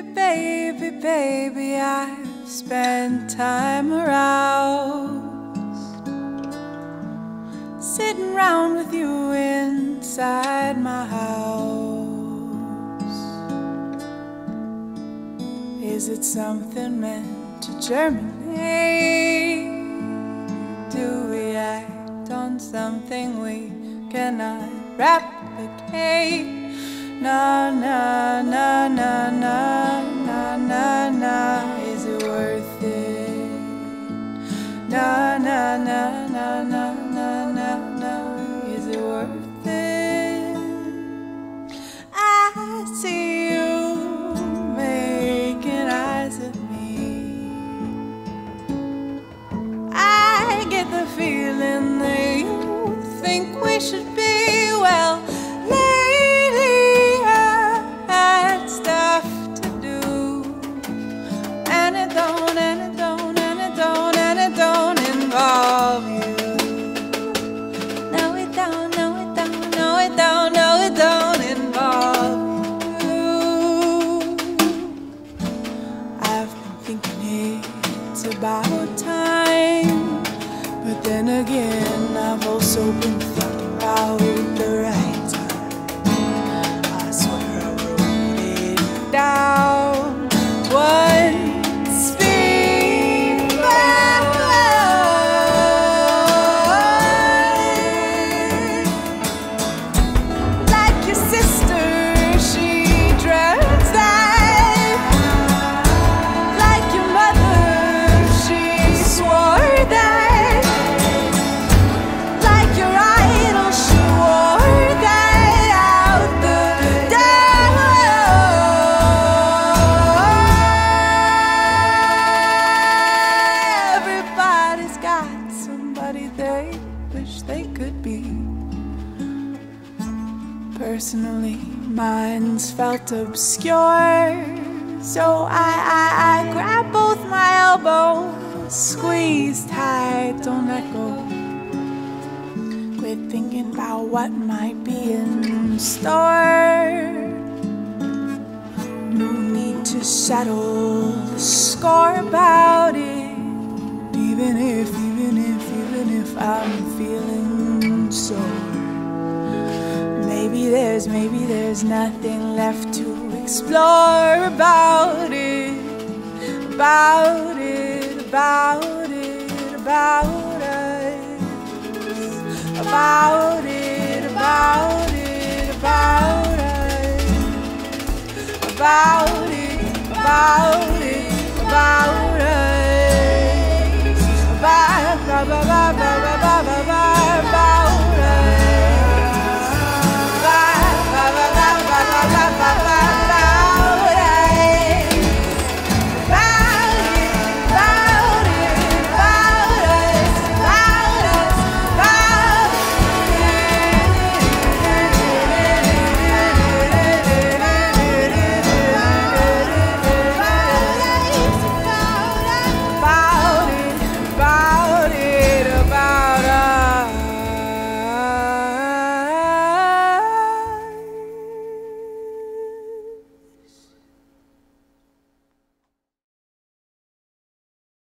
Baby, baby, baby, I've spent time around sitting round with you inside my house. Is it something meant to germinate? Do we act on something we cannot replicate? Na na na na na should be well. Lately, I had stuff to do, and it don't, and it don't, and it don't, and it don't involve you. No, it don't, no, it don't, no, it don't, no, it don't involve you. I've been thinking it's about time, but then again, I've also been thinking Personally, mine's felt obscure. So I, I, I grab both my elbows, squeeze tight, don't let go. Quit thinking about what might be in store. No need to settle the score about it. Even if, even if, even if I'm feeling sore. Maybe there's, maybe there's nothing left to explore about it, about it, about it, about us, about it, about it, about us, about it, about it, about